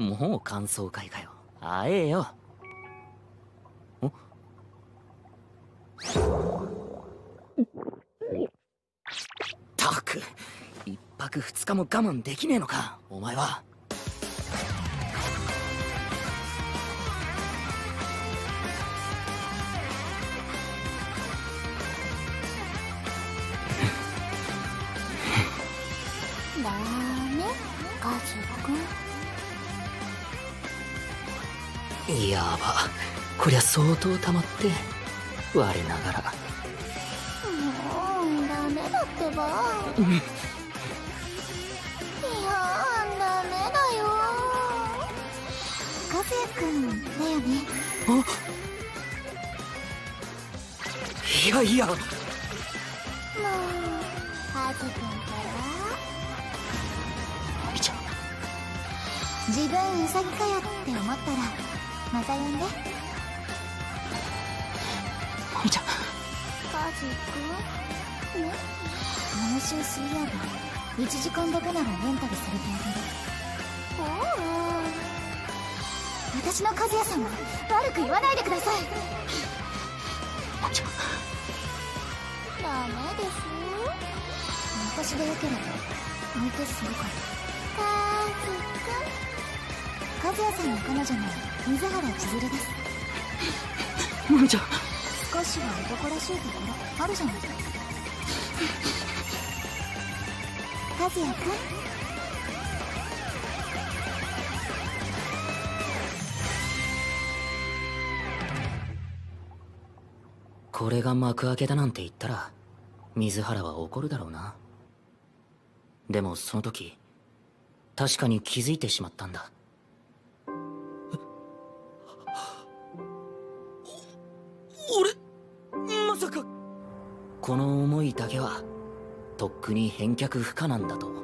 もう感想会かよ。会えよ。お？たく。一泊二日も我慢できねえのか。お前は。ダメ。カズくんやば。こりゃ相当溜まって。我ながら。もうダメだってば。いやダメだよ。和也くんだよね。いやいや。もうカズくんからみちゃん自分ウサギかよって思ったらまた呼んで。みちゃん。カズく？ん？ね今週水曜日1時間だけならレンタルされてあげる。おお私の和也さんは悪く言わないでください。みちゃん。ダメです。私でよければ相手するからカズくん和也さんの彼女の水原千鶴ですみちゃん少しは男らしいところあるじゃない和也くんこれが幕開けだなんて言ったら水原は怒るだろうな。でもその時確かに気づいてしまったんだ。この思いだけはとっくに返却不可なんだと